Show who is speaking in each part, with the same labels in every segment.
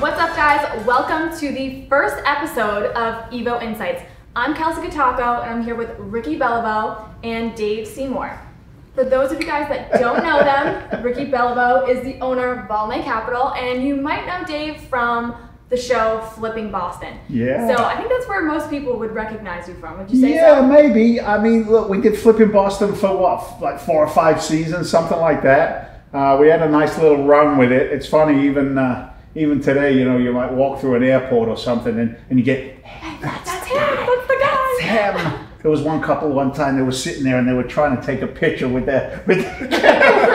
Speaker 1: What's up, guys? Welcome to the first episode of Evo Insights. I'm Kelsi Gotauco, and I'm here with Ricky Beliveau and Dave Seymour. For those of you guys that don't know them, Ricky Beliveau is the owner of Volnay Capital, and you might know Dave from the show Flipping Boston.
Speaker 2: Yeah.
Speaker 1: So I think that's where most people would recognize you from. Would you say so?
Speaker 2: Yeah,
Speaker 1: so?
Speaker 2: maybe. I mean, look, we did Flipping Boston for what, like four or five seasons, something like that. Uh, we had a nice little run with it. It's funny, even uh, even today, you know, you might walk through an airport or something, and, and you get, hey, that's,
Speaker 1: That's him. That's the guy.
Speaker 2: him. There was one couple one time they were sitting there and they were trying to take a picture with their with their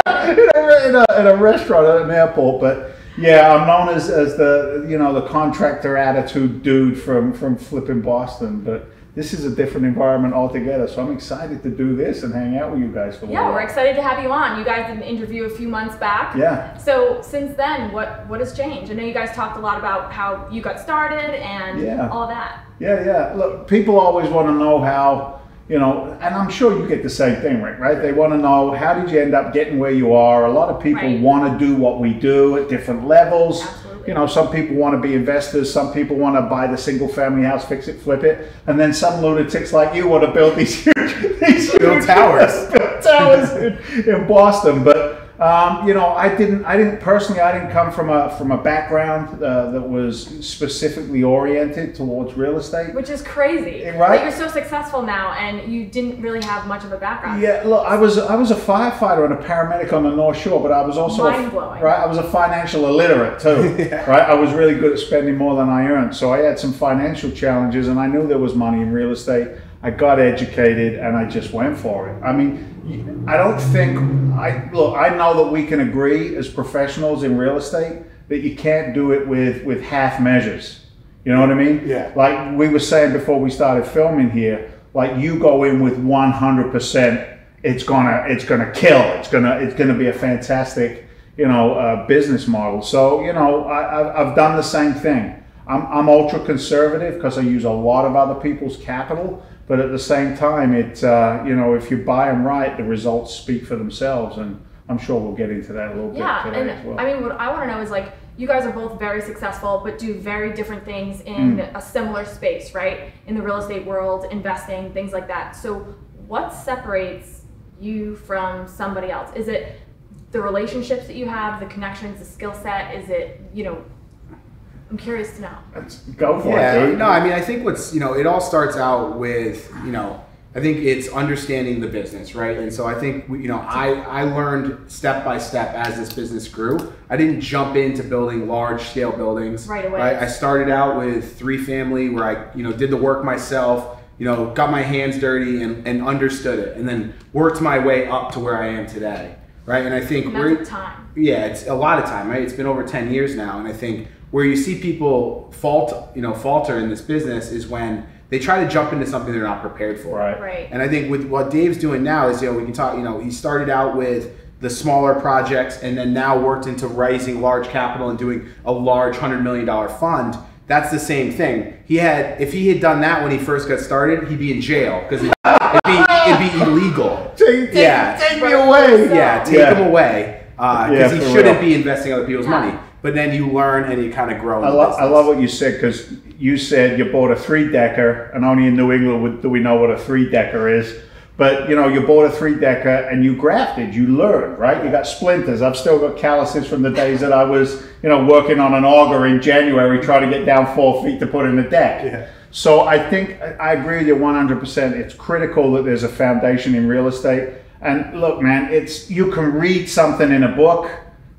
Speaker 2: in, a, in a restaurant at an airport. But yeah, I'm known as, as the you know the contractor attitude dude from from flipping Boston. But this is a different environment altogether. So I'm excited to do this and hang out with you guys for a
Speaker 1: Yeah,
Speaker 2: while.
Speaker 1: we're excited to have you on. You guys did an interview a few months back.
Speaker 2: Yeah.
Speaker 1: So since then, what what has changed? I know you guys talked a lot about how you got started and
Speaker 2: Yeah.
Speaker 1: all that.
Speaker 2: Yeah, yeah. Look, people always want to know how, you know, and I'm sure you get the same thing, Rick, right? They want to know how did you end up getting where you are? A lot of people
Speaker 1: Right.
Speaker 2: want to do what we do at different levels.
Speaker 1: Absolutely.
Speaker 2: You know, some people want to be investors, some people want to buy the single family house, fix it, flip it, and then some lunatics like you want to build these huge, these
Speaker 3: Build
Speaker 2: huge-
Speaker 3: towers.
Speaker 2: build towers in, in Boston. But um, you know, I didn't, I didn't personally, I didn't come from a from a background uh, that was specifically oriented towards real estate.
Speaker 1: Which is crazy.
Speaker 2: Eh, right?
Speaker 1: Like you're so successful now and you didn't really have much of a background.
Speaker 2: Yeah, look, I was I was a firefighter and a paramedic on the North Shore, but I was also a-
Speaker 1: Mind-blowing.
Speaker 2: right. I was a financial illiterate too, right? I was really good at spending more than I earned, so I had some financial challenges, and I knew there was money in real estate. I got educated, and I just went for it. I mean, I don't think I look. I know that we can agree as professionals in real estate that you can't do it with with half measures. You know what I mean?
Speaker 3: Yeah.
Speaker 2: Like we were saying before we started filming here, like you go in with 100%, it's gonna it's gonna kill. It's gonna it's gonna be a fantastic you know uh, business model. So you know I, I've, I've done the same thing. I'm, I'm ultra conservative because I use a lot of other people's capital, but at the same time, it uh, you know if you buy them right, the results speak for themselves, and I'm sure we'll get into that a little
Speaker 1: Yeah,
Speaker 2: bit today
Speaker 1: and
Speaker 2: as well.
Speaker 1: I mean, what I want to know is like, you guys are both very successful, but do very different things in
Speaker 2: Mm.
Speaker 1: a similar space, right? In the real estate world, investing, things like that. So, what separates you from somebody else? Is it the relationships that you have, the connections, the skill set? Is it, you know, I'm curious to know.
Speaker 2: Let's go for
Speaker 3: Yeah,
Speaker 2: it, dude.
Speaker 3: no, I mean, I think what's, you know, it all starts out with, you know, I think it's understanding the business, right? And so I think, you know, I, I learned step by step as this business grew. I didn't jump into building large scale buildings.
Speaker 1: Right away.
Speaker 3: I started out with three family where I, you know, did the work myself, you know, got my hands dirty and, and understood it and then worked my way up to where I am today. Right. And I think
Speaker 1: And
Speaker 3: we're,
Speaker 1: time.
Speaker 3: yeah, it's a lot of time, right? It's been over 10 years now. And I think where you see people fault, you know, falter in this business is when they try to jump into something they're not prepared for.
Speaker 2: Right.
Speaker 1: Right.
Speaker 3: And I think with what Dave's doing now is, you know, we can talk, you know, he started out with the smaller projects and then now worked into raising large capital and doing a large $100 million fund. That's the same thing. He had, if he had done that when he first got started, he'd be in jail because it'd, it'd, be, it'd be illegal.
Speaker 2: Take, take,
Speaker 3: Yeah.
Speaker 2: take me away.
Speaker 3: Yeah, take
Speaker 2: Yeah.
Speaker 3: him away uh, because
Speaker 2: Yeah,
Speaker 3: he shouldn't
Speaker 2: real.
Speaker 3: be investing other people's
Speaker 1: Yeah.
Speaker 3: money. But then you learn and you kind of grow.
Speaker 2: I, lo- I love what you said because you said you bought a three decker, and only in New England would- do we know what a three decker is. But you know, you bought a three decker and you grafted, you learned, right? You got splinters. I've still got calluses from the days that I was, you know, working on an auger in January trying to get down four feet to put in the deck.
Speaker 3: Yeah.
Speaker 2: So I think I I agree with you 100%. It's critical that there's a foundation in real estate. And look, man, it's you can read something in a book,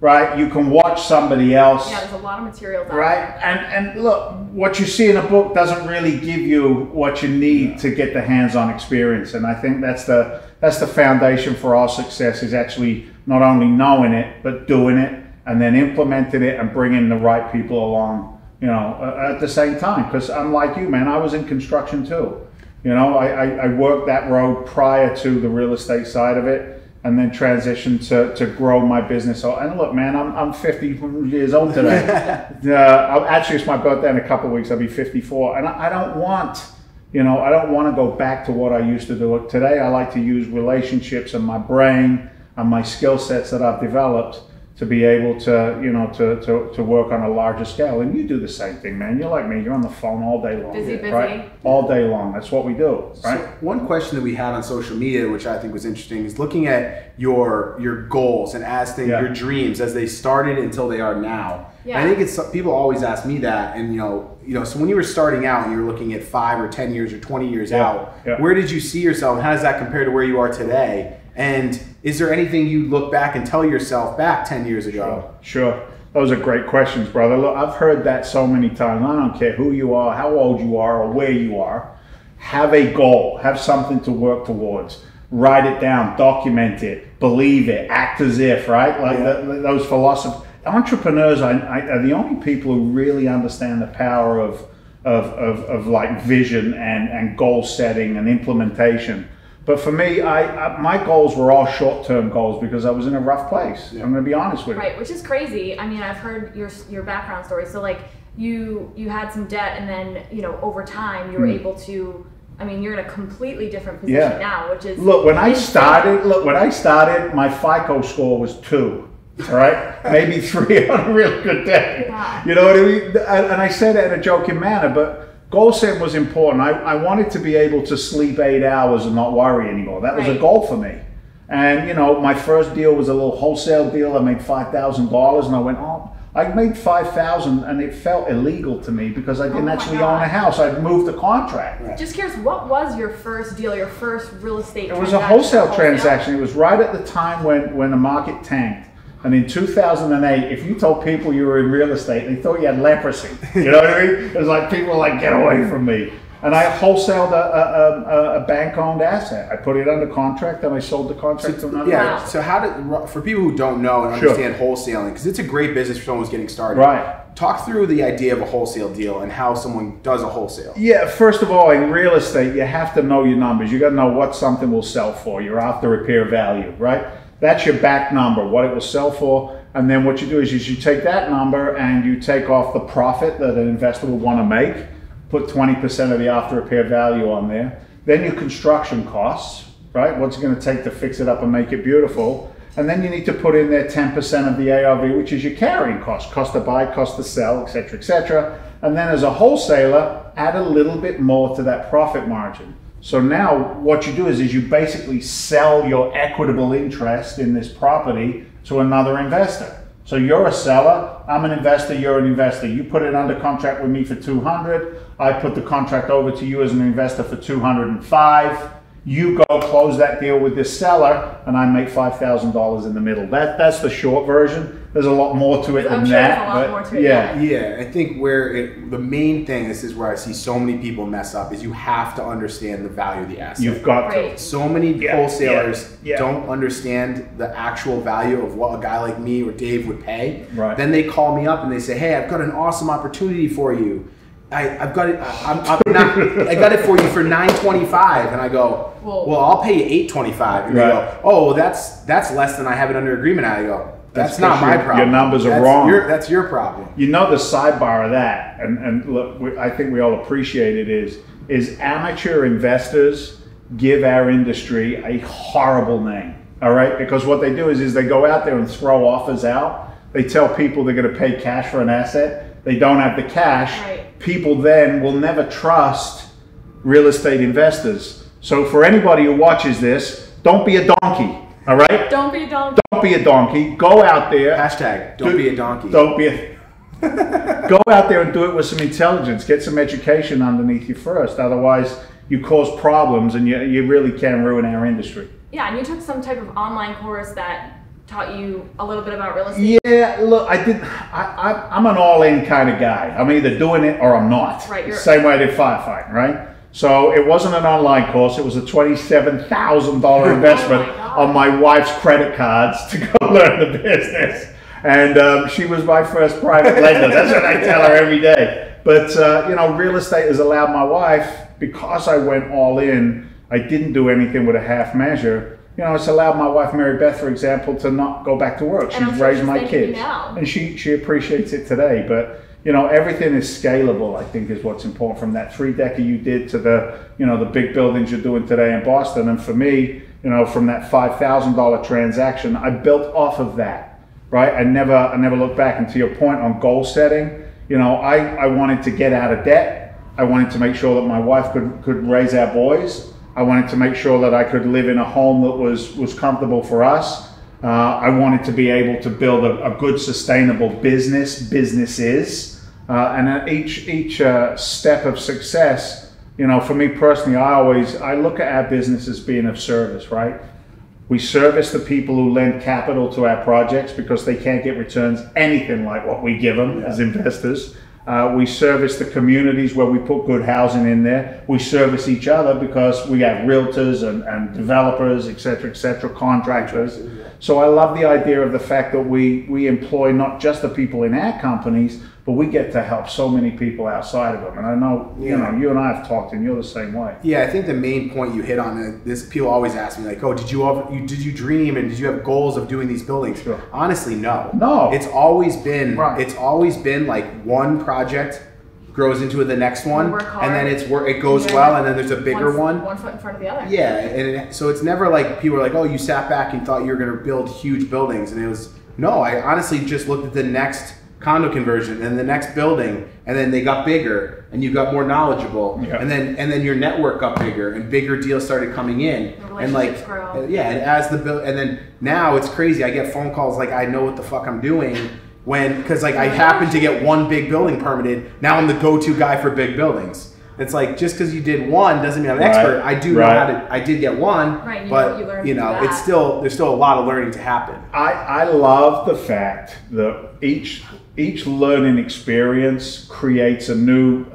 Speaker 2: right? You can watch somebody else.
Speaker 1: Yeah, there's a lot of materials out
Speaker 2: Right,
Speaker 1: there.
Speaker 2: and and look, what you see in a book doesn't really give you what you need to get the hands-on experience, and I think that's the that's the foundation for our success is actually not only knowing it but doing it, and then implementing it and bringing the right people along, you know, uh, at the same time. Because I'm like you, man. I was in construction too. You know, I, I, I worked that road prior to the real estate side of it and then transition to, to grow my business. So, and look, man, I'm, I'm 50 years old today. uh, actually, it's my birthday in a couple of weeks. I'll be 54. And I, I don't want, you know, I don't want to go back to what I used to do. Today, I like to use relationships and my brain and my skill sets that I've developed to be able to, you know, to, to, to work on a larger scale. And you do the same thing, man. You're like me. You're on the phone all day long.
Speaker 1: Busy, busy.
Speaker 2: Right? All day long. That's what we do, right?
Speaker 3: So one question that we had on social media, which I think was interesting, is looking at your your goals and as things,
Speaker 2: Yeah.
Speaker 3: your dreams as they started until they are now.
Speaker 1: Yeah.
Speaker 3: I think it's people always ask me that, and you know, you know, so when you were starting out and you were looking at five or ten years or twenty years
Speaker 2: Yeah.
Speaker 3: out,
Speaker 2: Yeah.
Speaker 3: where did you see yourself? How does that compare to where you are today? And is there anything you look back and tell yourself back ten years ago?
Speaker 2: Sure. Those are great questions, brother. Look, I've heard that so many times. I don't care who you are, how old you are, or where you are. Have a goal, have something to work towards. Write it down, document it, believe it, act as if, right? Like
Speaker 3: Yeah.
Speaker 2: the, those philosophers. Entrepreneurs I, I, are the only people who really understand the power of, of, of, of like vision and, and goal setting and implementation. But for me, I, I my goals were all short term goals because I was in a rough place. I'm going to be honest with you.
Speaker 1: Right, which is crazy. I mean, I've heard your your background story. So like you you had some debt, and then you know over time you were hmm. able to. I mean, you're in a completely different position.
Speaker 2: Yeah.
Speaker 1: now, which is
Speaker 2: Look, when I started, look, when I started, my FICO score was two, all right? Maybe three on a real good day.
Speaker 1: Wow.
Speaker 2: You know what I mean? And and I say that in a joking manner, but goal set was important. I, I wanted to be able to sleep eight hours and not worry anymore. That was a goal for me. And, you know, my first deal was a little wholesale deal. I made $5,000 and I went, oh, I made 5000 and it felt illegal to me because I didn't
Speaker 1: Oh
Speaker 2: actually
Speaker 1: God.
Speaker 2: own a house. I'd moved the contract.
Speaker 1: Just curious, what was your first deal, your first real estate?
Speaker 2: It was a
Speaker 1: transaction?
Speaker 2: wholesale transaction. It was right at the time when, when the market tanked. And in 2008, if you told people you were in real estate, they thought you had leprosy. You know what I mean? It was like people were like, get away from me. And I wholesaled a, a, a, a bank-owned asset. I put it under contract and I sold the contract to another
Speaker 3: Yeah.
Speaker 1: Wow.
Speaker 3: So how did for people who don't know and
Speaker 2: Sure.
Speaker 3: understand wholesaling, because it's a great business for someone who's getting started.
Speaker 2: Right.
Speaker 3: Talk through the idea of a wholesale deal and how someone does a wholesale.
Speaker 2: Yeah, first of all, in real estate, you have to know your numbers. You got to know what something will sell for. You're after repair value, right? That's your back number, what it will sell for. And then what you do is, is you take that number and you take off the profit that an investor will want to make, put 20% of the after repair value on there. Then your construction costs, right? What's it going to take to fix it up and make it beautiful? And then you need to put in there 10% of the ARV, which is your carrying cost, cost to buy, cost to sell, et cetera, et cetera. And then as a wholesaler, add a little bit more to that profit margin. So now what you do is, is you basically sell your equitable interest in this property to another investor. So you're a seller, I'm an investor, you're an investor. You put it under contract with me for 200, I put the contract over to you as an investor for 205. You go close that deal with this seller, and I make five thousand dollars in the middle. That that's the short version. There's a lot more to it
Speaker 1: I'm
Speaker 2: than
Speaker 1: sure
Speaker 2: that.
Speaker 1: a lot
Speaker 2: but
Speaker 1: more to it,
Speaker 2: yeah,
Speaker 3: Yeah, I think where it, the main thing, this is where I see so many people mess up, is you have to understand the value of the asset.
Speaker 2: you've got
Speaker 1: Right.
Speaker 2: to.
Speaker 3: so many
Speaker 2: Yeah,
Speaker 3: wholesalers
Speaker 2: yeah, yeah.
Speaker 3: don't understand the actual value of what a guy like me or Dave would pay.
Speaker 2: Right.
Speaker 3: Then they call me up and they say, "Hey, I've got an awesome opportunity for you. I, I've got it. I'm, I'm not, I got it for you for nine twenty five. And I go,
Speaker 1: Whoa.
Speaker 3: "Well, I'll pay you eight twenty five. And they go, "Oh, well, that's that's less than I have it under agreement." at." I go, "That's,
Speaker 2: That's
Speaker 3: not
Speaker 2: 'cause
Speaker 3: my
Speaker 2: problem. your numbers are
Speaker 3: That's
Speaker 2: wrong."
Speaker 3: Your, that's your problem."
Speaker 2: You know the sidebar of that, and, and look, we, I think we all appreciate it is is amateur investors give our industry a horrible name. All right, because what they do is is they go out there and throw offers out. They tell people they're going to pay cash for an asset. They don't have the cash.
Speaker 1: Right.
Speaker 2: People then will never trust real estate investors. So for anybody who watches this, don't be a donkey. All right,
Speaker 1: Don't be a donkey.
Speaker 2: don't be a donkey. Go out there.
Speaker 3: Hashtag don't
Speaker 2: Do-
Speaker 3: be a donkey.
Speaker 2: Don't be a. Go out there and do it with some intelligence. Get some education underneath you first. Otherwise, you cause problems and you, you really can ruin our industry.
Speaker 1: Yeah, and you took some type of online course that taught you a little bit about real estate.
Speaker 2: Yeah, look, I did. I, I, I'm an all-in kind of guy. I'm either doing it or I'm not.
Speaker 1: Right, you're-
Speaker 2: Same way I did firefighting, right? So it wasn't an online course. It was a twenty-seven thousand dollar investment
Speaker 1: Oh my
Speaker 2: on my wife's credit cards to go learn the business. And um, she was my first private lender. That's what I tell her every day. But uh, you know, real estate has allowed my wife because I went all in. I didn't do anything with a half measure. You know, it's allowed my wife Mary Beth, for example, to not go back to work. She's raised my kids, and she she appreciates it today. But you know, everything is scalable. I think is what's important from that three decker you did to the you know the big buildings you're doing today in Boston. And for me, you know, from that five thousand dollar transaction, I built off of that. right? I never, I never looked back. And to your point on goal setting, you know, I, I wanted to get out of debt. I wanted to make sure that my wife could, could raise our boys. I wanted to make sure that I could live in a home that was, was comfortable for us. Uh, I wanted to be able to build a, a good, sustainable business, businesses. Uh, and each, each uh, step of success, you know, for me personally, I always, I look at our business as being of service, right? We service the people who lend capital to our projects because they can't get returns anything like what we give them yeah. as investors. Uh, we service the communities where we put good housing in there. We service each other because we have realtors and, and developers, et cetera, et cetera, contractors. So I love the idea of the fact that we, we employ not just the people in our companies, but we get to help so many people outside of them. And I know, you know, you and I have talked, and you're the same way.
Speaker 3: Yeah, I think the main point you hit on uh, this. People always ask me like, "Oh, did you ever, you, did you dream and did you have goals of doing these buildings?" Sure. Honestly, no.
Speaker 2: No.
Speaker 3: It's always been. Right. It's always been like one project grows into the next one, and then it's work. It goes yeah. well, and then there's a bigger
Speaker 1: one. One foot in front of the other.
Speaker 3: Yeah, and it, so it's never like people are like, "Oh, you sat back and thought you were going to build huge buildings," and it was no. I honestly just looked at the next condo conversion and the next building and then they got bigger and you got more knowledgeable yeah. and then and then your network got bigger and bigger deals started coming in and like grow. yeah and as the bill and then now it's crazy i get phone calls like i know what the fuck i'm doing when because like i happen to get one big building permitted now i'm the go-to guy for big buildings it's like just because you did one doesn't mean I'm an right. expert. I do right. know how to. I did get one,
Speaker 1: right, you
Speaker 3: but
Speaker 1: know
Speaker 3: you, you know it's still there's still a lot of learning to happen.
Speaker 2: I I love the fact that each each learning experience creates a new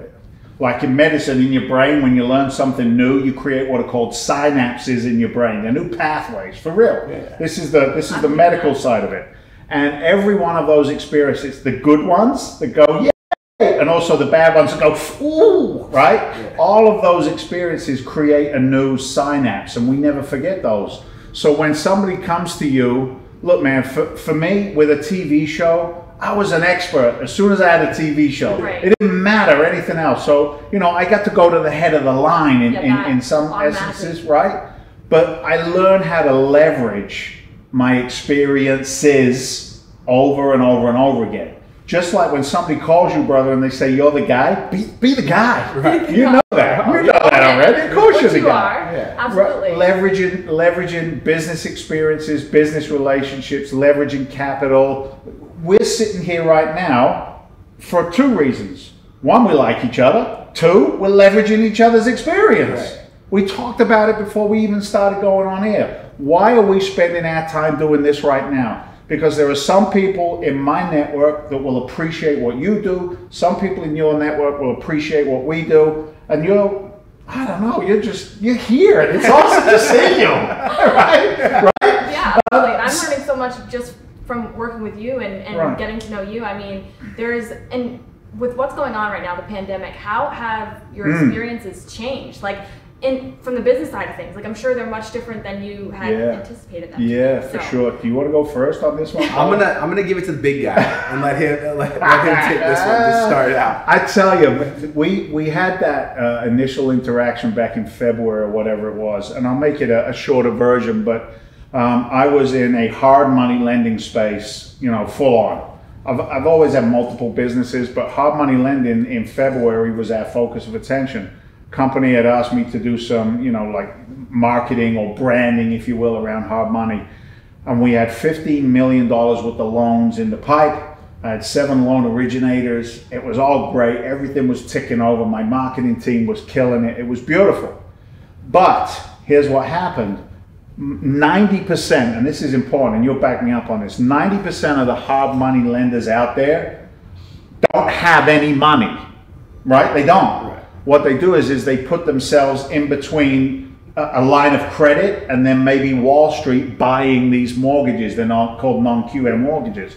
Speaker 2: like in medicine in your brain when you learn something new you create what are called synapses in your brain. They're new pathways for real. Yeah. this is the this is the medical side of it. And every one of those experiences the good ones that go yeah and also the bad ones that go ooh right? Yeah. all of those experiences create a new synapse and we never forget those. So when somebody comes to you look man for, for me with a tv show I was an expert as soon as I had a TV show.
Speaker 1: Right.
Speaker 2: It didn't matter anything else. So, you know, I got to go to the head of the line in, yeah, in, in some essences, right? But I learned how to leverage my experiences over and over and over again. Just like when somebody calls you, brother, and they say you're the guy, be, be the guy. Right. You know that. You know that already. Of course you're the
Speaker 1: you
Speaker 2: guy.
Speaker 1: Yeah. Absolutely.
Speaker 2: Leveraging, leveraging business experiences, business relationships, leveraging capital, we're sitting here right now for two reasons. One, we like each other. Two, we're leveraging each other's experience. Right. We talked about it before we even started going on here. Why are we spending our time doing this right now? Because there are some people in my network that will appreciate what you do. Some people in your network will appreciate what we do. And you're, I don't know, you're just, you're here. It's awesome to see you. right?
Speaker 1: Right? Yeah, absolutely. I'm learning so much just from working with you and, and right. getting to know you, I mean, there's and with what's going on right now, the pandemic, how have your mm. experiences changed? Like in from the business side of things, like I'm sure they're much different than you had yeah. anticipated them.
Speaker 2: Yeah, for sure. Do you want to go first on this one?
Speaker 3: I'm gonna I'm gonna give it to the big guy and let him let, let him take this one to start it out.
Speaker 2: I tell you, we we had that uh, initial interaction back in February or whatever it was, and I'll make it a, a shorter version, but um, I was in a hard money lending space, you know, full on. I've, I've always had multiple businesses, but hard money lending in February was our focus of attention. Company had asked me to do some, you know, like marketing or branding, if you will, around hard money. And we had $15 million worth of loans in the pipe. I had seven loan originators. It was all great. Everything was ticking over. My marketing team was killing it. It was beautiful. But here's what happened 90%, and this is important, and you'll back me up on this 90% of the hard money lenders out there don't have any money, right? They don't. Right. What they do is, is they put themselves in between a, a, line of credit and then maybe Wall Street buying these mortgages. They're not called non-QM mortgages.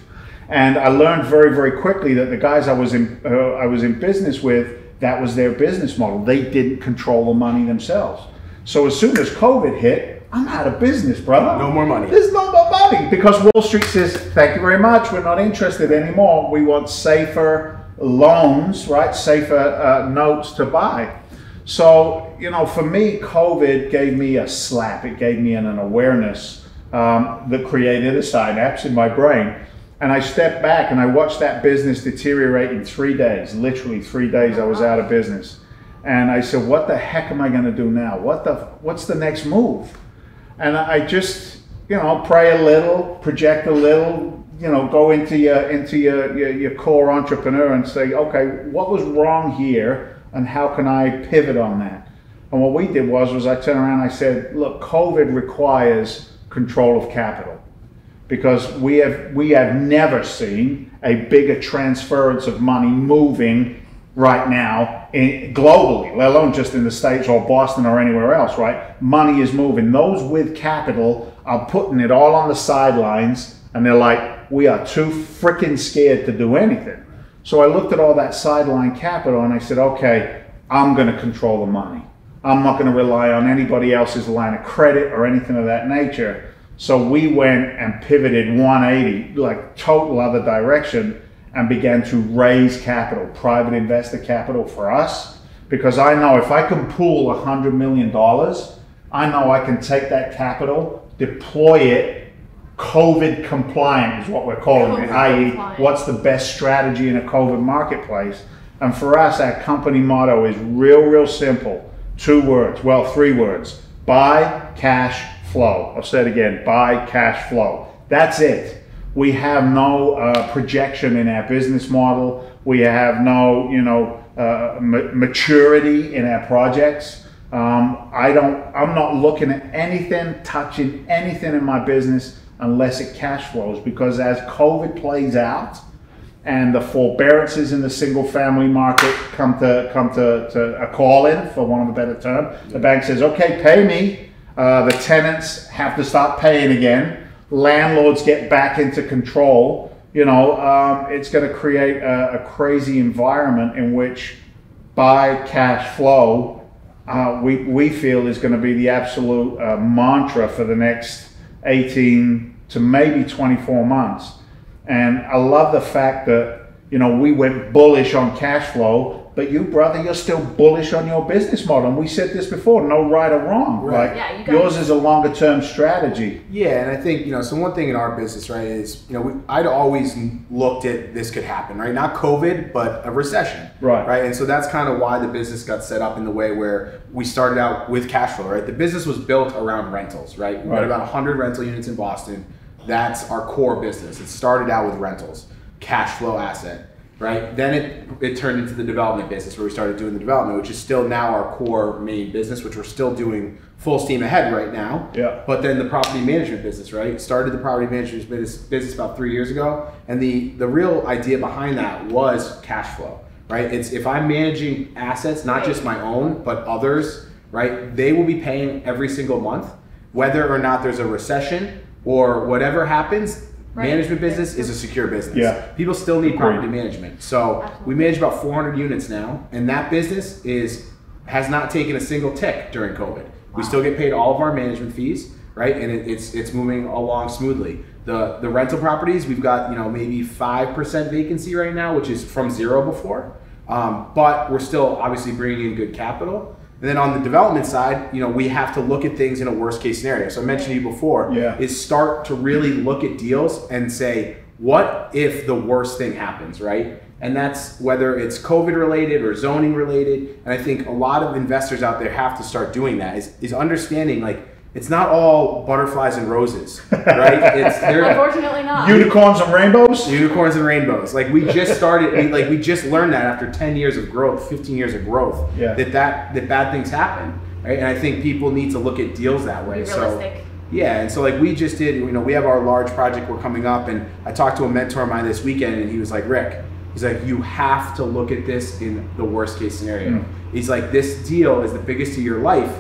Speaker 2: And I learned very, very quickly that the guys I was in, uh, I was in business with, that was their business model. They didn't control the money themselves. So as soon as COVID hit, I'm out of business, brother.
Speaker 3: No more money.
Speaker 2: There's no more money because Wall Street says, thank you very much. We're not interested anymore. We want safer loans, right? Safer uh, notes to buy. So, you know, for me, COVID gave me a slap. It gave me an, an awareness um, that created a synapse in my brain. And I stepped back and I watched that business deteriorate in three days. Literally three days, I was out of business. And I said, "What the heck am I going to do now? What the what's the next move?" And I just, you know, pray a little, project a little, you know, go into your into your, your, your core entrepreneur and say, okay, what was wrong here, and how can I pivot on that? And what we did was, was I turned around and I said, look, COVID requires control of capital because we have we have never seen a bigger transference of money moving right now in, globally, let alone just in the states or Boston or anywhere else. Right, money is moving. Those with capital are putting it all on the sidelines, and they're like, we are too freaking scared to do anything. So I looked at all that sideline capital and I said, okay, I'm going to control the money. I'm not going to rely on anybody else's line of credit or anything of that nature. So we went and pivoted 180, like total other direction, and began to raise capital, private investor capital for us. Because I know if I can pool $100 million, I know I can take that capital, deploy it, COVID compliant is what we're calling it, i.e., what's the best strategy in a COVID marketplace. And for us, our company motto is real, real simple. Two words, well, three words buy, cash, flow. I'll say it again buy, cash, flow. That's it. We have no uh, projection in our business model. We have no, you know, uh, ma- maturity in our projects. Um, I don't. I'm not looking at anything, touching anything in my business unless it cash flows. Because as COVID plays out, and the forbearances in the single family market come to come to, to a call in for want of a better term the bank says okay pay me uh, the tenants have to start paying again landlords get back into control you know um, it's going to create a, a crazy environment in which by cash flow uh, we, we feel is going to be the absolute uh, mantra for the next 18 to maybe 24 months. And I love the fact that, you know, we went bullish on cash flow, but you, brother, you're still bullish on your business model. And we said this before, no right or wrong.
Speaker 3: Right.
Speaker 2: Like
Speaker 1: Yeah, you guys-
Speaker 2: yours is a longer term strategy.
Speaker 3: Yeah, and I think you know. So one thing in our business, right, is you know we, I'd always looked at this could happen, right? Not COVID, but a recession,
Speaker 2: Right.
Speaker 3: Right, and so that's kind of why the business got set up in the way where we started out with cash flow, right? The business was built around rentals, right? We
Speaker 2: Right.
Speaker 3: got about 100 rental units in Boston. That's our core business. It started out with rentals, cash flow asset, right? Then it it turned into the development business where we started doing the development, which is still now our core main business, which we're still doing full steam ahead right now.
Speaker 2: Yeah.
Speaker 3: But then the property management business, right? Started the property management business, business about three years ago, and the the real idea behind that was cash flow, right? It's if I'm managing assets, not just my own, but others, right? They will be paying every single month, whether or not there's a recession or whatever happens.
Speaker 1: Right.
Speaker 3: Management business is a secure business.
Speaker 2: Yeah.
Speaker 3: People still need
Speaker 2: Agreed.
Speaker 3: property management. So
Speaker 1: Absolutely.
Speaker 3: we manage about 400 units now, and that business is has not taken a single tick during COVID. We still get paid all of our management fees, right? And it, it's it's moving along smoothly. The the rental properties we've got you know maybe five percent vacancy right now, which is from zero before, um, but we're still obviously bringing in good capital. And then on the development side, you know, we have to look at things in a worst case scenario. So I mentioned to you before,
Speaker 2: Yeah.
Speaker 3: is start to really look at deals and say, what if the worst thing happens, right? And that's whether it's COVID related or zoning related. And I think a lot of investors out there have to start doing that is, is understanding like it's not all butterflies and roses, right? It's there
Speaker 1: Unfortunately not.
Speaker 2: Unicorns and rainbows?
Speaker 3: unicorns and rainbows. Like we just started, we, like we just learned that after 10 years of growth, 15 years of growth,
Speaker 2: Yeah.
Speaker 3: that, that that bad things happen, right? And I think people need to look at deals that way.
Speaker 1: Be
Speaker 3: So yeah, and so like we just did, you know, we have our large project we're coming up, and I talked to a mentor of mine this weekend, and he was like, Rick, he's like, you have to look at this in the worst case scenario.
Speaker 2: Mm.
Speaker 3: He's like, this deal is the biggest of your life.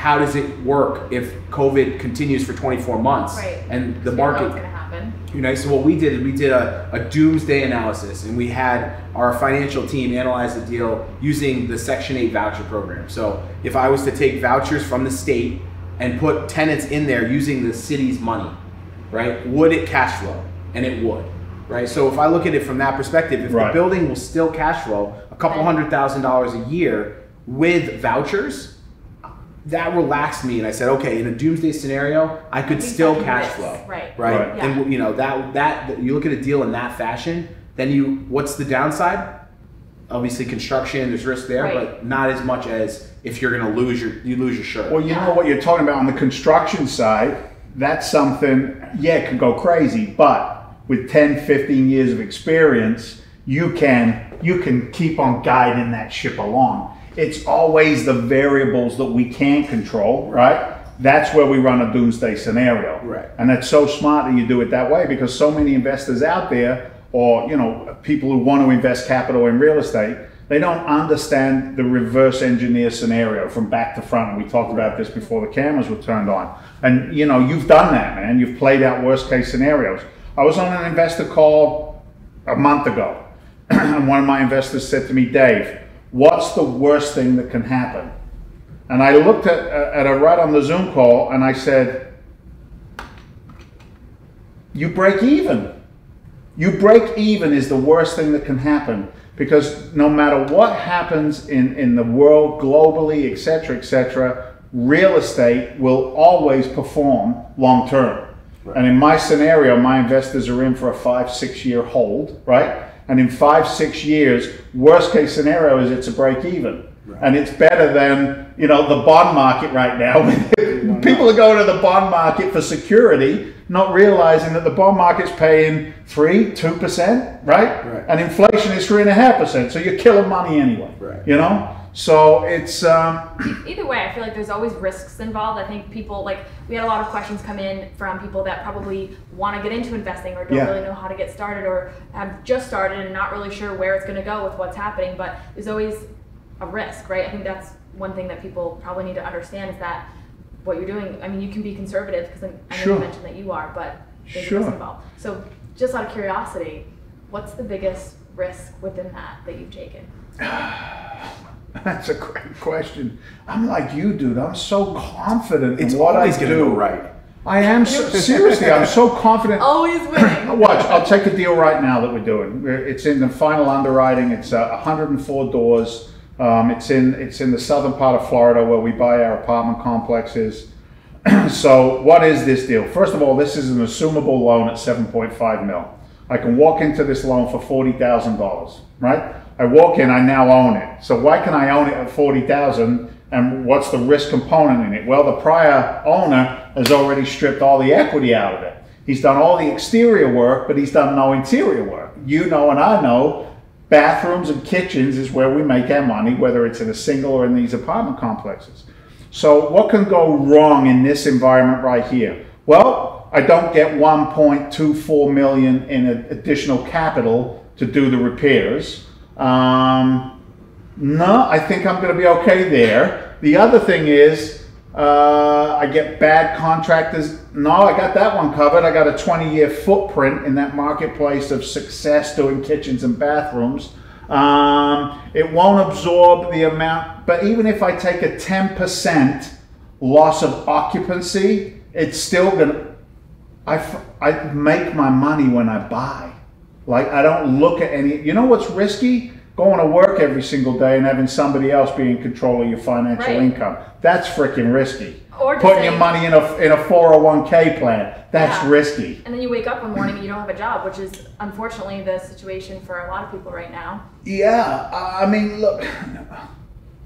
Speaker 3: How does it work if COVID continues for 24 months
Speaker 1: Right.
Speaker 3: and the
Speaker 1: You
Speaker 3: market
Speaker 1: what's gonna happen.
Speaker 3: you know, so what we did is we did a, a doomsday analysis and we had our financial team analyze the deal using the Section 8 voucher program. So if I was to take vouchers from the state and put tenants in there using the city's money, right, would it cash flow? And it would, right? So if I look at it from that perspective, if
Speaker 2: Right.
Speaker 3: the building will still cash flow a couple hundred thousand dollars a year with vouchers, that relaxed me, and I said, okay, in a doomsday scenario, I could still cash
Speaker 1: risk,
Speaker 3: flow,
Speaker 1: right.
Speaker 3: right,
Speaker 2: Right.
Speaker 1: Yeah.
Speaker 3: and you know that that you look at a deal in that fashion, then you what's the downside? Obviously, construction, there's risk there,
Speaker 1: Right.
Speaker 3: but not as much as if you're going to lose your you lose your shirt.
Speaker 2: Well, you
Speaker 1: Yeah.
Speaker 2: know what you're talking about on the construction side, that's something, yeah, it can go crazy, but with 10, 15 years of experience, you can you can keep on guiding that ship along. It's always the variables that we can't control, right? That's where we run a doomsday scenario.
Speaker 3: Right.
Speaker 2: And that's so smart that you do it that way because so many investors out there or, you know, people who want to invest capital in real estate, they don't understand the reverse engineer scenario from back to front. And we talked about this before the cameras were turned on. And you know, you've done that, man. You've played out worst case scenarios. I was on an investor call a month ago, and one of my investors said to me, Dave, what's the worst thing that can happen? And I looked at, uh, at her right on the Zoom call and I said, You break even. You break even is the worst thing that can happen because no matter what happens in, in the world globally, etc., etc., real estate will always perform long term. And in my scenario, my investors are in for a five, six year hold, right? And in five, six years, worst case scenario is it's a break even. And it's better than, you know, the bond market right now. People are going to the bond market for security, not realizing that the bond market's paying three, two percent, right?
Speaker 3: Right.
Speaker 2: And inflation is three and a half percent. So you're killing money anyway.
Speaker 3: Right.
Speaker 2: You know? So it's um,
Speaker 1: Either way, I feel like there's always risks involved. I think people like we had a lot of questions come in from people that probably want to get into investing or don't
Speaker 2: Yeah.
Speaker 1: really know how to get started or have just started and not really sure where it's going to go with what's happening. But there's always a risk, right? I think that's one thing that people probably need to understand is that what you're doing. I mean, you can be conservative because I know
Speaker 2: Sure.
Speaker 1: you mentioned that you are, but there's
Speaker 2: Sure.
Speaker 1: risk involved. So, just out of curiosity, what's the biggest risk within that that you've taken?
Speaker 2: That's a great question. I'm like you, dude. I'm so confident
Speaker 3: it's
Speaker 2: in what I
Speaker 3: always going to
Speaker 2: do.
Speaker 3: go right.
Speaker 2: I am so, seriously. I'm so confident.
Speaker 1: Always winning.
Speaker 2: Watch. I'll take a deal right now that we're doing. It's in the final underwriting. It's uh, 104 doors. Um, it's in it's in the southern part of Florida where we buy our apartment complexes. so what is this deal? First of all, this is an assumable loan at 7.5 mil. I can walk into this loan for forty thousand dollars, right? I walk in, I now own it. So why can I own it at forty thousand? And what's the risk component in it? Well, the prior owner has already stripped all the equity out of it. He's done all the exterior work, but he's done no interior work. You know, and I know, bathrooms and kitchens is where we make our money, whether it's in a single or in these apartment complexes. So, what can go wrong in this environment right here? Well, I don't get 1.24 million in additional capital to do the repairs. Um, no, I think I'm going to be okay there. The other thing is, uh, I get bad contractors. No, I got that one covered. I got a 20 year footprint in that marketplace of success doing kitchens and bathrooms. Um, it won't absorb the amount, but even if I take a 10% loss of occupancy, it's still going to, I, I make my money when I buy. Like I don't look at any. You know what's risky? Going to work every single day and having somebody else be in control of your financial
Speaker 1: Right.
Speaker 2: income. That's freaking risky.
Speaker 1: Or
Speaker 2: Putting your money in a in a four hundred one k plan. That's
Speaker 1: Yeah.
Speaker 2: risky.
Speaker 1: And then you wake up one morning and you don't have a job, which is unfortunately the situation for a lot of people right now.
Speaker 2: Yeah, I mean, look,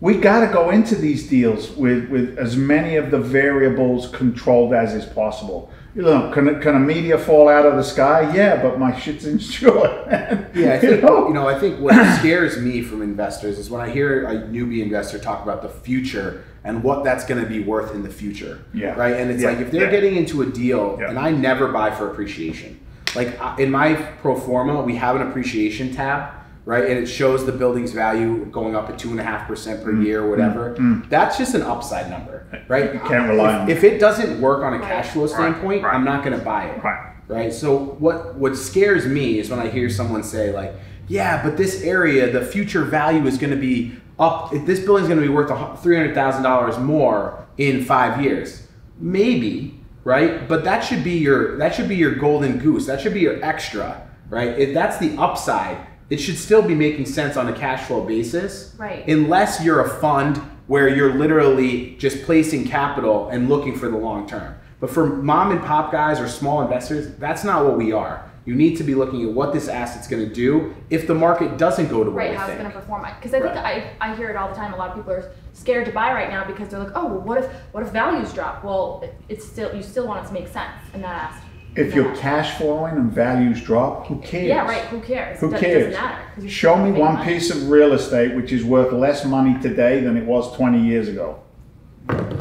Speaker 2: we got to go into these deals with, with as many of the variables controlled as is possible. You know, can, can a meteor fall out of the sky? Yeah, but my shit's insured.
Speaker 3: Yeah, I
Speaker 2: You know?
Speaker 3: you know. I think what scares me from investors is when I hear a newbie investor talk about the future and what that's going to be worth in the future.
Speaker 2: Yeah.
Speaker 3: Right. And it's
Speaker 2: Yeah.
Speaker 3: like if they're
Speaker 2: Yeah.
Speaker 3: getting into a deal,
Speaker 2: Yeah.
Speaker 3: and I never buy for appreciation. Like in my pro forma, we have an appreciation tab, right, and it shows the building's value going up at two and a half percent per
Speaker 2: Mm.
Speaker 3: year, or whatever. That's just an upside number, right?
Speaker 2: You can't rely
Speaker 3: if,
Speaker 2: on it.
Speaker 3: If it doesn't work on a cash flow
Speaker 2: Right,
Speaker 3: standpoint,
Speaker 2: right.
Speaker 3: I'm not going to buy it
Speaker 2: Right.
Speaker 3: right? So what what scares me is when I hear someone say like, "Yeah, but this area, the future value is going to be up. This building's going to be worth three hundred thousand dollars more in five years." Maybe, right? But that should be your that should be your golden goose. That should be your extra, right? If that's the upside, it should still be making sense on a cash flow basis,
Speaker 1: Right.
Speaker 3: Unless you're a fund where you're literally just placing capital and looking for the long term. But for mom and pop guys or small investors, that's not what we are. You need to be looking at what this asset's going to do if the market doesn't go to
Speaker 1: Right, how it's going to perform. Because I think
Speaker 3: Right.
Speaker 1: I, I hear it all the time. A lot of people are scared to buy right now because they're like, oh, well, what if what if values drop? Well, it's still you still want it to make sense in that aspect.
Speaker 2: If
Speaker 1: in
Speaker 2: you're cash flowing and values drop, who cares?
Speaker 1: Yeah, right. Who cares?
Speaker 2: Who
Speaker 1: It
Speaker 2: cares?
Speaker 1: Doesn't matter. 'cause
Speaker 2: Show me one
Speaker 1: money.
Speaker 2: piece of real estate which is worth less money today than it was 20 years ago.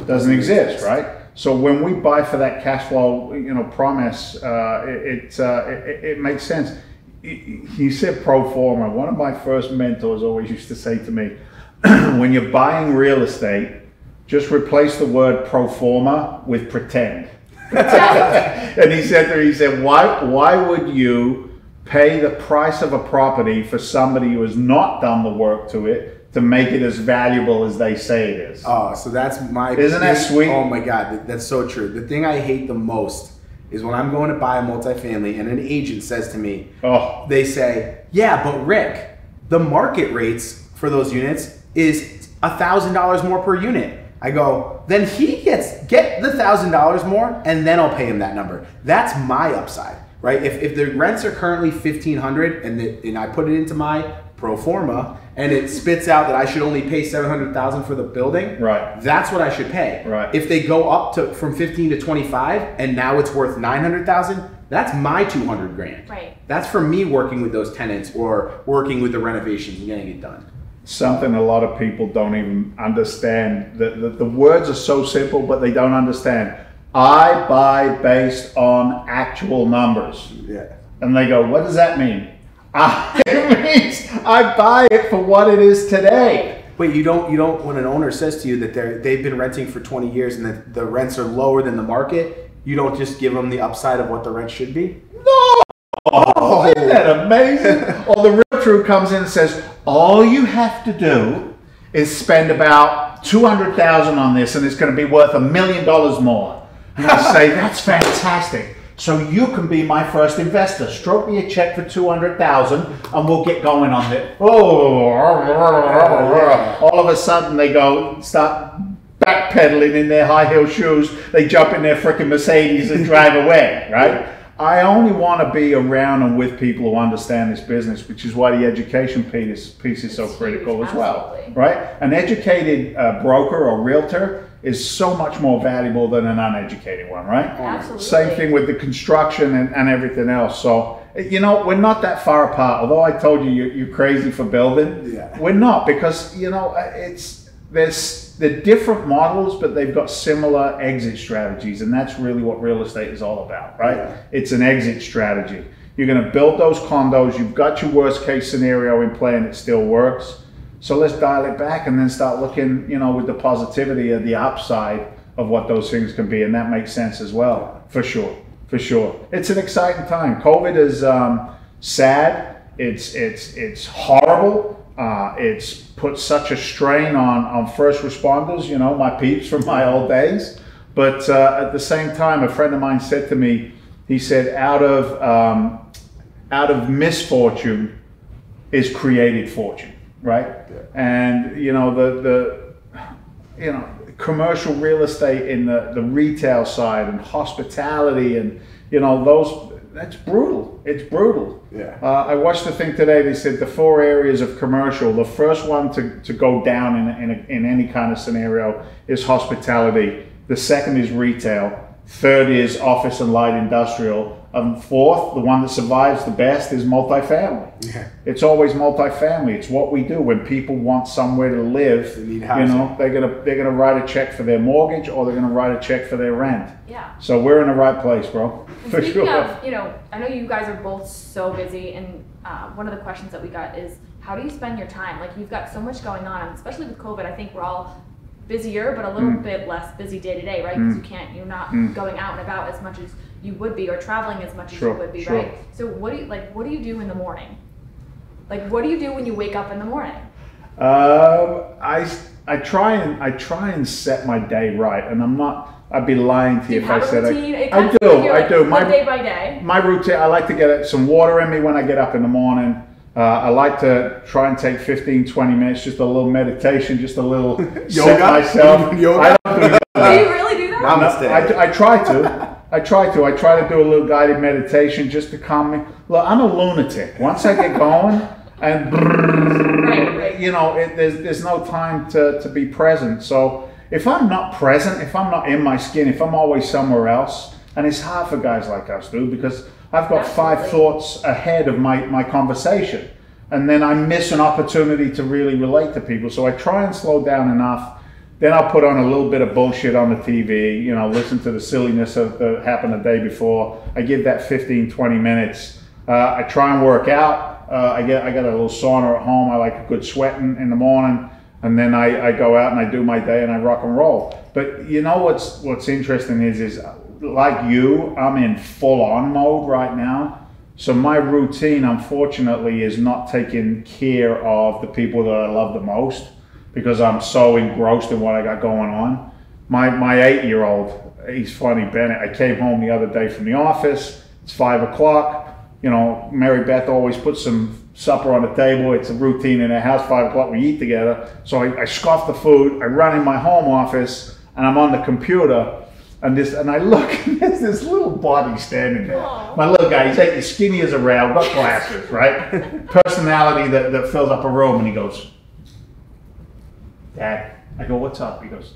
Speaker 2: Doesn't exist, right? So when we buy for that cash flow, you know, promise, uh, it it, uh, it it makes sense. You said pro forma. One of my first mentors always used to say to me, when you're buying real estate, just replace the word pro forma with pretend. and he said me, he said, why, why would you pay the price of a property for somebody who has not done the work to it to make it as valuable as they say it is?
Speaker 3: Oh, so that's my.
Speaker 2: Isn't that sweet?
Speaker 3: Oh my god, that- that's so true. The thing I hate the most is when I'm going to buy a multifamily and an agent says to me,
Speaker 2: Oh,
Speaker 3: they say, "Yeah, but Rick, the market rates for those units is a thousand dollars more per unit." I go, then he gets get the thousand dollars more, and then I'll pay him that number. That's my upside, right? If, if the rents are currently fifteen hundred, and the, and I put it into my pro forma, and it spits out that I should only pay seven hundred thousand for the building,
Speaker 2: Right.
Speaker 3: That's what I should pay.
Speaker 2: Right.
Speaker 3: If they go up to from fifteen to twenty five, and now it's worth nine hundred thousand, that's my two hundred grand.
Speaker 1: Right.
Speaker 3: That's for me working with those tenants or working with the renovations and getting it done.
Speaker 2: Something a lot of people don't even understand. The, the, the words are so simple, but they don't understand. I buy based on actual numbers.
Speaker 3: Yeah.
Speaker 2: And they go, what does that mean? I, it means I buy it for what it is today.
Speaker 3: Wait, you don't you don't when an owner says to you that they're they've been renting for 20 years and that the rents are lower than the market, you don't just give them the upside of what the rent should be?
Speaker 2: No! Oh, isn't that amazing? or the realtor comes in and says, all you have to do is spend about 200000 on this and it's going to be worth a million dollars more. And I say, that's fantastic. So you can be my first investor. Stroke me a check for 200000 and we'll get going on it. Oh, all of a sudden they go, start backpedaling in their high heel shoes. They jump in their freaking Mercedes and drive away, right? I only want to be around and with people who understand this business, which is why the education piece, piece is so
Speaker 1: It's
Speaker 2: critical
Speaker 1: huge,
Speaker 2: as well, right? An educated uh, broker or realtor is so much more valuable than an uneducated one, right?
Speaker 1: Absolutely.
Speaker 2: Same thing with the construction and, and everything else. So, you know, we're not that far apart. Although I told you you're, you're crazy for building,
Speaker 3: Yeah.
Speaker 2: we're not because you know uh, it's there's they're different models, but they've got similar exit strategies, and that's really what real estate is all about, right?
Speaker 3: Yeah.
Speaker 2: It's an exit strategy. You're going to build those condos. You've got your worst case scenario in play, and it still works. So let's dial it back and then start looking, you know, with the positivity of the upside of what those things can be, and that makes sense as well, for sure, for sure. It's an exciting time. COVID is um, sad. It's it's it's horrible. Uh, it's put such a strain on on first responders. You know, my peeps from my old days. But uh, at the same time, a friend of mine said to me, he said, out of um, out of misfortune is created fortune, right? And you know the the you know commercial real estate in the the retail side and hospitality and you know those that's brutal. It's brutal.
Speaker 3: Yeah.
Speaker 2: Uh, I watched the thing today. They said the four areas of commercial. The first one to, to go down in in, a, in any kind of scenario is hospitality. The second is retail. Third is office and light industrial. And fourth, the one that survives the best is multifamily.
Speaker 3: Yeah.
Speaker 2: It's always multifamily. It's what we do when people want somewhere to live.
Speaker 3: They need
Speaker 2: you know, they're gonna they're gonna write a check for their mortgage or they're gonna write a check for their rent.
Speaker 1: Yeah.
Speaker 2: So we're in the right place, bro.
Speaker 1: And
Speaker 2: For
Speaker 1: Speaking
Speaker 2: sure.
Speaker 1: of, you know, I know you guys are both so busy, and uh, one of the questions that we got is, how do you spend your time? Like, you've got so much going on, especially with COVID. I think we're all busier, but a little
Speaker 2: Mm.
Speaker 1: bit less busy day to day, right? Because
Speaker 2: Mm.
Speaker 1: you can't, you're not
Speaker 2: Mm.
Speaker 1: going out and about as much as you would be, or traveling as much as you would be,
Speaker 2: sure.
Speaker 1: right? So, what do you like? What do you do in the morning? Like, what do you do when you wake up in the morning?
Speaker 2: Um, I I try and I try and set my day right, and I'm not. I'd be lying to you
Speaker 1: you
Speaker 2: if I
Speaker 1: have a
Speaker 2: said
Speaker 1: routine?
Speaker 2: I. I do.
Speaker 1: like
Speaker 2: I do. My
Speaker 1: day by day.
Speaker 2: my routine. I like to get some water in me when I get up in the morning. Uh, I like to try and take 15, 20 minutes, just a little meditation, just a little
Speaker 3: Yoga?
Speaker 2: set myself.
Speaker 3: Yoga?
Speaker 2: I don't do yoga.
Speaker 1: Do you really do that?
Speaker 3: Namaste.
Speaker 2: I, I try to. I try to. I try to do a little guided meditation just to calm me. Look, I'm a lunatic. Once I get going, and you know, it, there's there's no time to, to be present. So if I'm not present, if I'm not in my skin, if I'm always somewhere else, and it's hard for guys like us, dude, because I've got five thoughts ahead of my, my conversation. And then I miss an opportunity to really relate to people. So I try and slow down enough. Then I'll put on a little bit of bullshit on the TV, you know, listen to the silliness of that happened the day before. I give that 15, 20 minutes. Uh, I try and work out. Uh, I get I got a little sauna at home. I like a good sweating in the morning, and then I, I go out and I do my day and I rock and roll. But you know what's what's interesting is is like you, I'm in full on mode right now. So my routine, unfortunately, is not taking care of the people that I love the most because I'm so engrossed in what I got going on. My my eight year old, he's funny, Bennett. I came home the other day from the office. It's five o'clock. You know, Mary Beth always puts some supper on the table. It's a routine in our house. Five o'clock, we eat together. So I, I scoff the food. I run in my home office, and I'm on the computer. And this, and I look, and there's this little body standing there.
Speaker 1: Aw.
Speaker 2: My little guy, he's like skinny as a rail, got glasses, right? Personality that, that fills up a room, and he goes, Dad, I go, what's up? He goes,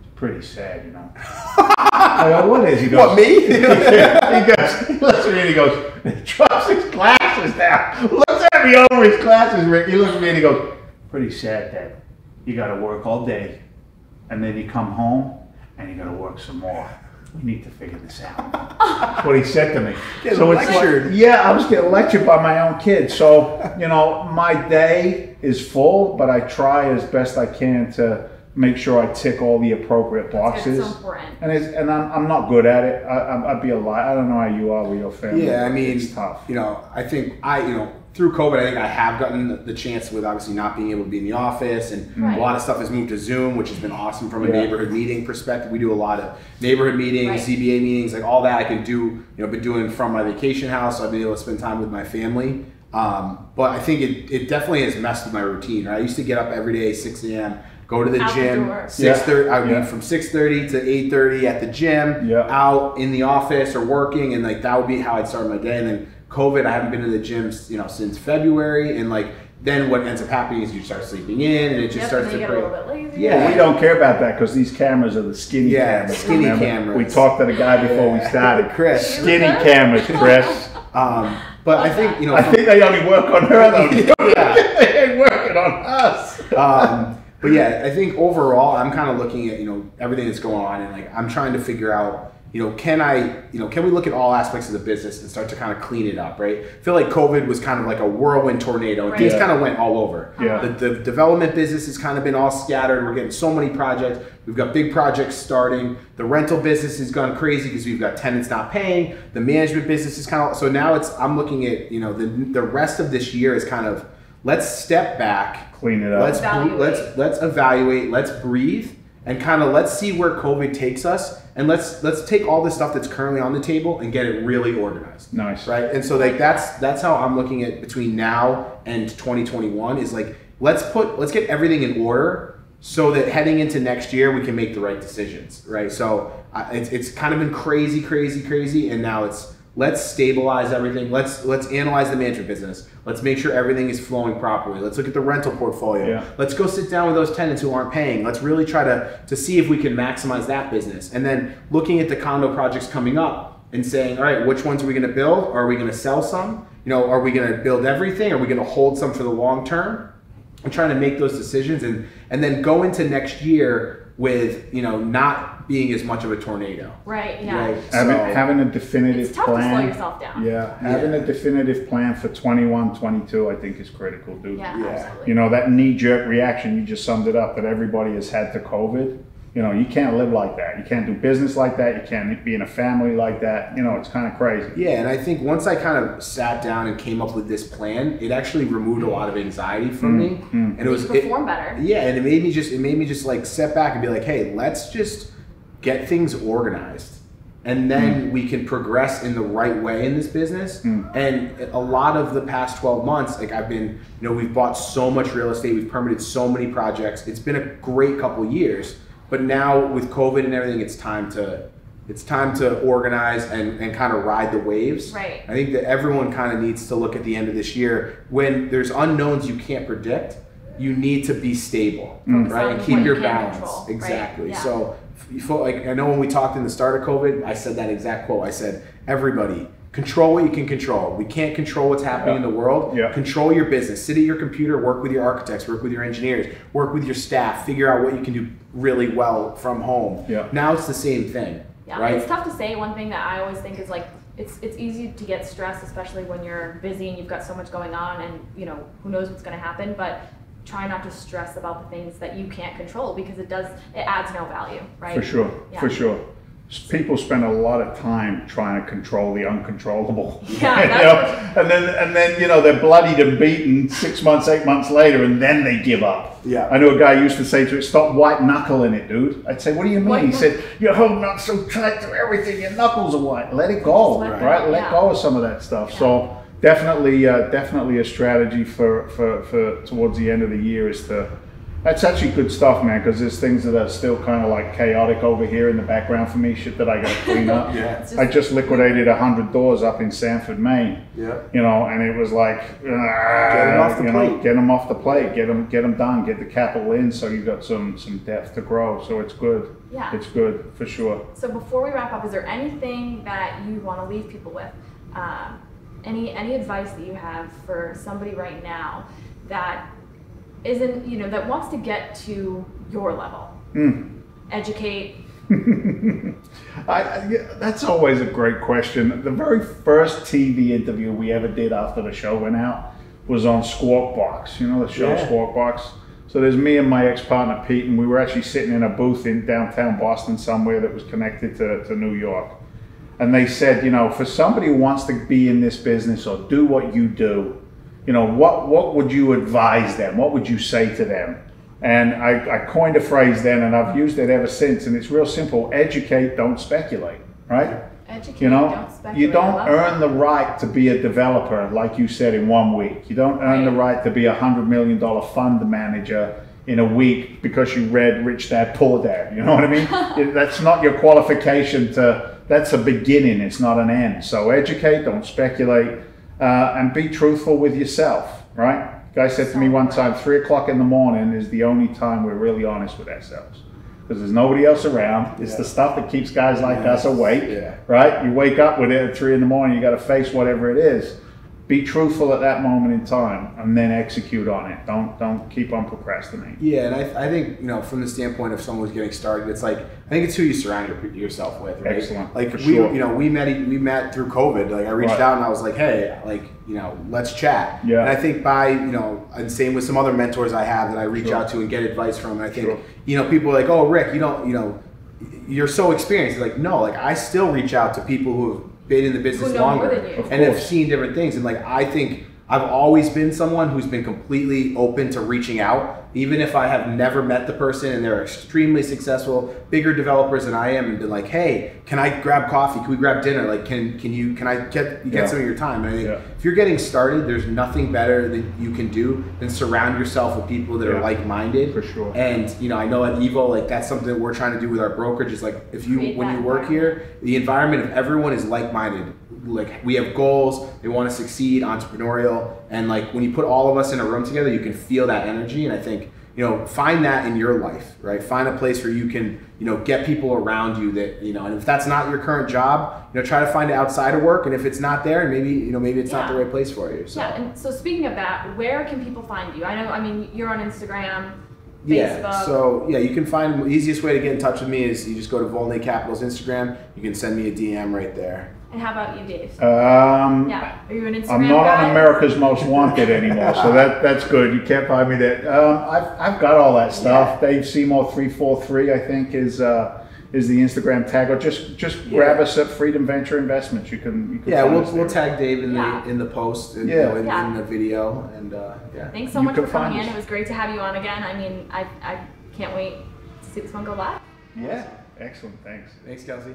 Speaker 2: it's pretty sad, you know. I go, what is? He goes,
Speaker 3: What, me?
Speaker 2: he goes, he looks at me and he goes, he drops his glasses down, looks at me over his glasses, Rick. He looks at me and he goes, pretty sad, Dad. You got to work all day, and then you come home and you got to work some more. We need to figure this out. That's what he said to me. So it's like- yeah, I was getting lectured by my own kids. So, you know, my day is full, but I try as best I can to make sure I tick all the appropriate boxes.
Speaker 1: so important.
Speaker 2: And it's, and I'm, I'm not good at it. I, I'm- I'd be a lie. I don't know how you are with your family.
Speaker 3: Yeah, I mean,
Speaker 2: it's tough.
Speaker 3: you know, I think I, you know, through COVID, I think I have gotten the- the chance with obviously not being able to be in the office, and
Speaker 1: Right.
Speaker 3: a lot of stuff has moved to Zoom, which has been awesome from a
Speaker 2: Yeah.
Speaker 3: neighborhood meeting perspective. We do a lot of neighborhood meetings,
Speaker 1: Right.
Speaker 3: CBA meetings, like all that I can do. You know, been doing from my vacation house. So I've been able to spend time with my family. Um, but I think it, it definitely has messed with my routine. Right? I used to get up every day, 6 a.m., go to the
Speaker 1: Out the
Speaker 3: gym,
Speaker 1: door.
Speaker 3: 6:30. I would
Speaker 2: Yeah.
Speaker 3: be from 6:30 to 8:30 at the gym,
Speaker 2: Yeah.
Speaker 3: out in the office or working, and like that would be how I'd start my day. And then COVID, I haven't been to the gym, you know, since February, and like then what ends up happening is you start sleeping in, and it just
Speaker 1: Yep,
Speaker 3: starts to
Speaker 1: then you get a little bit lazy.
Speaker 3: Yeah.
Speaker 2: Well, we don't care about that because these cameras are the skinny
Speaker 3: Yeah,
Speaker 2: cameras.
Speaker 3: skinny
Speaker 2: remember?
Speaker 3: cameras.
Speaker 2: We talked to the guy before we started.
Speaker 3: Chris.
Speaker 2: Skinny cameras, Chris.
Speaker 3: Um, but I think you know,
Speaker 2: I think they only work on her though.
Speaker 3: Yeah.
Speaker 2: they ain't working on us.
Speaker 3: um, but yeah, I think overall, I'm kind of looking at you know everything that's going on, and like I'm trying to figure out, you know, can I, you know, can we look at all aspects of the business and start to kind of clean it up, right? I feel like COVID was kind of like a whirlwind tornado, and things
Speaker 1: Right.
Speaker 3: kind of went all over.
Speaker 2: Yeah.
Speaker 3: The, the development business has kind of been all scattered. We're getting so many projects. We've got big projects starting. The rental business has gone crazy because we've got tenants not paying. The management business is kind of so now it's. I'm looking at you know the the rest of this year is kind of let's step back
Speaker 2: Clean it up.
Speaker 3: let's
Speaker 1: Evaluate.
Speaker 3: let's let's evaluate let's breathe and kind of let's see where covid takes us and let's let's take all the stuff that's currently on the table and get it really organized
Speaker 2: Nice.
Speaker 3: right and so like that's that's how i'm looking at between now and 2021 is like let's put let's get everything in order so that heading into next year we can make the right decisions right? So uh, it's, it's kind of been crazy crazy crazy and now it's let's stabilize everything. Let's let's analyze the management business. Let's make sure everything is flowing properly. Let's look at the rental portfolio.
Speaker 2: Yeah.
Speaker 3: let's go sit down with those tenants who aren't paying. Let's really try to to see if we can maximize that business. And then looking at the condo projects coming up and saying all right which ones are we going to build? Are we going to sell some? You know are we going to build everything? Are we going to hold some for the long term and trying to make those decisions and and then go into next year with you know not being as much of a tornado
Speaker 1: Right, yeah.
Speaker 3: right
Speaker 2: Having,
Speaker 3: So-
Speaker 2: having a definitive
Speaker 1: It's tough
Speaker 2: plan.
Speaker 1: to slow yourself down.
Speaker 2: Yeah, having
Speaker 3: Yeah.
Speaker 2: a definitive plan for 21, 22, I think is critical, dude.
Speaker 1: Yeah,
Speaker 3: Yeah.
Speaker 1: absolutely.
Speaker 2: You know, that knee jerk reaction, you just summed it up, that everybody has had to COVID. You know, you can't live like that. You can't do business like that. You can't be in a family like that. You know, it's kind of crazy.
Speaker 3: Yeah, and I think once I kind of sat down and came up with this plan, it actually removed a lot of anxiety from mm, me, mm. and it was
Speaker 1: You
Speaker 3: it,
Speaker 1: perform better.
Speaker 3: yeah, and it made me just it made me just like step back and be like, hey, let's just get things organized. and then mm. we can progress in the right way in this business. And a lot of the past 12 months, like I've been, you know, we've bought so much real estate, we've permitted so many projects. It's been a great couple years, but now with COVID and everything, it's time to it's time to organize and, and kind of ride the waves.
Speaker 1: Right.
Speaker 3: I think that everyone kind of needs to look at the end of this year when there's unknowns you can't predict. You need to be stable,
Speaker 1: Focus
Speaker 3: right, and keep your
Speaker 1: can
Speaker 3: balance.
Speaker 1: control, right?
Speaker 3: Exactly.
Speaker 1: Yeah.
Speaker 3: So, like I know when we talked in the start of COVID, I said that exact quote. I said, "Everybody, control what you can control. We can't control what's happening
Speaker 2: Yeah.
Speaker 3: in the world.
Speaker 2: Yeah.
Speaker 3: Control your business. Sit at your computer, work with your architects, work with your engineers, work with your staff. Figure out what you can do really well from home.
Speaker 2: Yeah.
Speaker 3: Now it's the same thing,
Speaker 1: Yeah,
Speaker 3: right?
Speaker 1: it's tough to say. One thing that I always think is like it's it's easy to get stressed, especially when you're busy and you've got so much going on, and you know who knows what's going to happen. But try not to stress about the things that you can't control because it does it adds no value, right?
Speaker 2: For sure,
Speaker 1: Yeah.
Speaker 2: for sure. S- People spend a lot of time trying to control the uncontrollable.
Speaker 1: Yeah,
Speaker 2: You know? and then and then you know they're bloodied and beaten six months, eight months later, and then they give up.
Speaker 3: Yeah.
Speaker 2: I know a guy used to say to it, "Stop white knuckling it, dude." I'd say, "What do you mean?"
Speaker 1: White
Speaker 2: he
Speaker 1: knuck-
Speaker 2: said, "You're holding on so tight to everything. Your knuckles are white. Let it go,
Speaker 1: let
Speaker 2: right?
Speaker 1: go,
Speaker 2: Let
Speaker 1: yeah.
Speaker 2: go of some of that stuff." So definitely, uh, definitely a strategy for, for for towards the end of the year is to. That's actually good stuff, man, because there's things that are still kind of like chaotic over here in the background for me, shit that I got to clean up.
Speaker 3: Yeah.
Speaker 1: Just-
Speaker 2: I just liquidated 100 doors up in Sanford, Maine.
Speaker 3: Yeah.
Speaker 2: You know, and it was like, get
Speaker 3: it off the
Speaker 2: you
Speaker 3: plate.
Speaker 2: Know, get them off the plate, get them, get them done, get the capital in, so you've got some some depth to grow. So it's good.
Speaker 1: Yeah.
Speaker 2: It's good for sure.
Speaker 1: So before we wrap up, is there anything that you want to leave people with? Um, any any advice that you have for somebody right now that isn't you know that wants to get to your level?
Speaker 2: Hmm.
Speaker 1: Educate.
Speaker 2: I, I, yeah, that's always a great question. The very first TV interview we ever did after the show went out was on Squawk Box. You know the show
Speaker 3: Yeah.
Speaker 2: Squawk Box. So there's me and my ex-partner Pete, and we were actually sitting in a booth in downtown Boston somewhere that was connected to, to New York. And they said, you know, for somebody who wants to be in this business or do what you do, you know, what what would you advise them? What would you say to them? And I, I coined a phrase then, and I've used it ever since. And it's real simple: educate, don't speculate. Right?
Speaker 1: Educate.
Speaker 2: You know,
Speaker 1: don't
Speaker 2: you don't earn
Speaker 1: that.
Speaker 2: the right to be a developer, like you said, in one week. You don't earn the
Speaker 1: Right.
Speaker 2: right to be a hundred million dollar fund manager in a week because you read Rich Dad Poor Dad. You know what I mean? That's not your qualification to. That's a beginning. It's not an end. So educate, don't speculate, uh, and be truthful with yourself. Right? Guy said to me one time, three o'clock in the morning is the only time we're really honest with ourselves. Because there's nobody else around. It's
Speaker 3: Yeah.
Speaker 2: the stuff that keeps guys like us awake
Speaker 3: Yeah.
Speaker 2: right? You wake up with it at three in the morning, you got to face whatever it is. Be truthful at that moment in time, and then execute on it. Don't don't keep on procrastinating.
Speaker 3: Yeah, and I, I think you know from the standpoint of someone who's getting started, it's like I think it's who you surround your, yourself with, right?
Speaker 2: Excellent,
Speaker 3: Like
Speaker 2: for
Speaker 3: we,
Speaker 2: sure.
Speaker 3: you know, we met we met through COVID. Like I reached
Speaker 2: Right.
Speaker 3: out and I was like, hey, like you know, let's chat.
Speaker 2: Yeah.
Speaker 3: And I think by you know, and same with some other mentors I have that I reach
Speaker 2: Sure.
Speaker 3: out to and get advice from. And I think
Speaker 2: Sure.
Speaker 3: you know, people are like, oh, Rick, you don't, you know, you're so experienced. Like no, like I still reach out to people who have been in the business
Speaker 1: know more
Speaker 3: longer
Speaker 1: than you.
Speaker 3: And have seen different things. And like I think I've always been someone who's been completely open to reaching out, even if I have never met the person and they're extremely successful, bigger developers than I am, and been like, hey, can I grab coffee? Can we grab dinner? Like, can can you can I get you get
Speaker 2: Yeah.
Speaker 3: some of your time? And I think
Speaker 2: Yeah.
Speaker 3: if you're getting started, there's nothing better that you can do than surround yourself with people that
Speaker 2: Yeah.
Speaker 3: are like minded.
Speaker 2: For sure.
Speaker 3: And you know, I know at Evo, like that's something that we're trying to do with our brokerage. Is like if you when you work here, the environment of everyone is like-minded like we have goals they want to succeed entrepreneurial and like when you put all of us in a room together you can feel that energy and i think you know find that in your life right find a place where you can you know get people around you that you know and if that's not your current job you know try to find it outside of work and if it's not there maybe you know maybe it's not the right place for you so
Speaker 1: Yeah, and so speaking of that, where can people find you? I know, I mean, you're on Instagram,
Speaker 3: Yeah, so yeah, you can find the easiest way to get in touch with me is you just go to Volnay Capital's Instagram. You can send me a DM right there.
Speaker 1: And how about you, Dave?
Speaker 2: Um,
Speaker 1: yeah, are you an Instagram
Speaker 2: I'm not
Speaker 1: guy?
Speaker 2: on America's Most Wanted anymore, so that that's good. You can't find me there. Um, I've, I've got all that stuff. Dave Seymour three four three, I think, is uh, is the Instagram tag. Or just just grab us at Freedom Venture Investments. You can you can
Speaker 3: Yeah, we'll, we'll tag Dave in the in the post and
Speaker 2: Yeah.
Speaker 3: you know, in,
Speaker 1: Yeah.
Speaker 3: in the video and uh, yeah.
Speaker 1: Thanks so
Speaker 2: You
Speaker 1: much for coming in.
Speaker 2: us.
Speaker 1: It was great to have you on again. I mean, I, I can't wait to see this one go live.
Speaker 2: Yeah, Excellent. Thanks.
Speaker 3: Thanks, Kelsi.